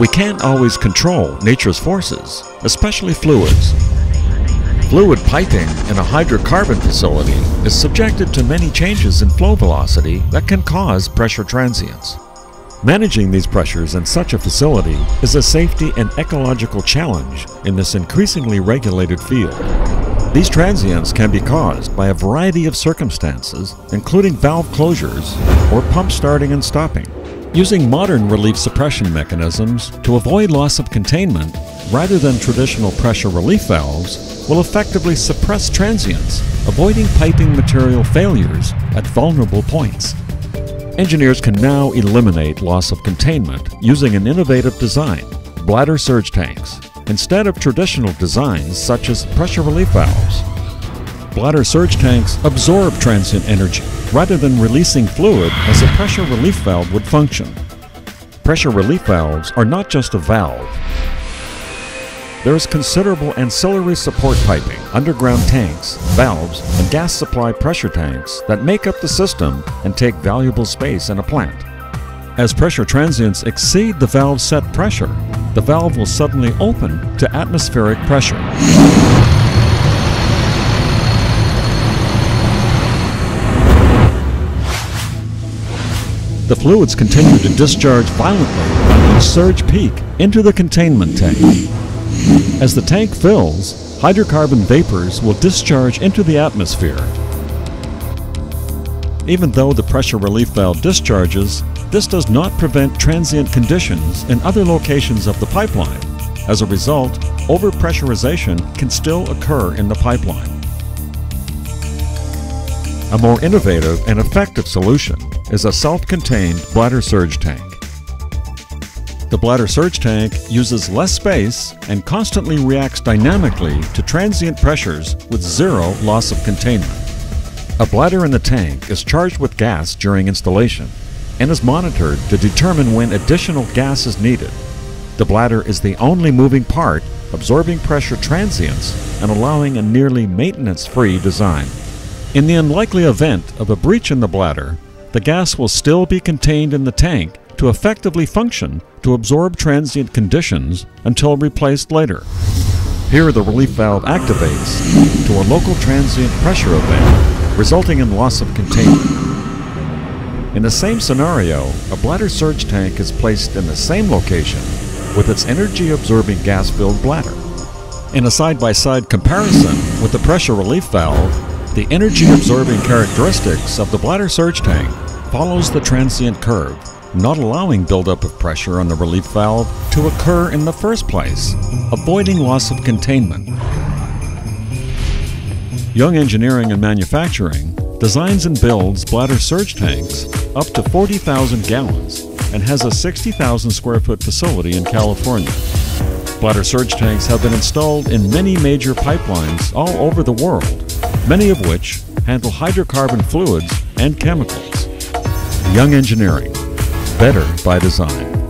We can't always control nature's forces, especially fluids. Fluid piping in a hydrocarbon facility is subjected to many changes in flow velocity that can cause pressure transients. Managing these pressures in such a facility is a safety and ecological challenge in this increasingly regulated field. These transients can be caused by a variety of circumstances, including valve closures or pump starting and stopping. Using modern relief suppression mechanisms to avoid loss of containment rather than traditional pressure relief valves will effectively suppress transients, avoiding piping material failures at vulnerable points. Engineers can now eliminate loss of containment using an innovative design, bladder surge tanks, instead of traditional designs such as pressure relief valves. Bladder surge tanks absorb transient energy rather than releasing fluid as a pressure relief valve would function. Pressure relief valves are not just a valve. There is considerable ancillary support piping, underground tanks, valves, and gas supply pressure tanks that make up the system and take valuable space in a plant. As pressure transients exceed the valve set pressure, the valve will suddenly open to atmospheric pressure. The fluids continue to discharge violently each surge peak into the containment tank. As the tank fills, hydrocarbon vapors will discharge into the atmosphere. Even though the pressure relief valve discharges, this does not prevent transient conditions in other locations of the pipeline. As a result, overpressurization can still occur in the pipeline. A more innovative and effective solution is a self-contained bladder surge tank. The bladder surge tank uses less space and constantly reacts dynamically to transient pressures with zero loss of containment. A bladder in the tank is charged with gas during installation and is monitored to determine when additional gas is needed. The bladder is the only moving part, absorbing pressure transients and allowing a nearly maintenance-free design. In the unlikely event of a breach in the bladder, the gas will still be contained in the tank to effectively function to absorb transient conditions until replaced later. Here the relief valve activates to a local transient pressure event, resulting in loss of containment. In the same scenario, a bladder surge tank is placed in the same location with its energy-absorbing gas-filled bladder. In a side-by-side -side comparison with the pressure relief valve, the energy-absorbing characteristics of the bladder surge tank follows the transient curve, not allowing buildup of pressure on the relief valve to occur in the first place, avoiding loss of containment. Young Engineering and Manufacturing designs and builds bladder surge tanks up to 40,000 gallons and has a 60,000 square foot facility in California. Bladder surge tanks have been installed in many major pipelines all over the world, many of which handle hydrocarbon fluids and chemicals. Young Engineering. Better by design.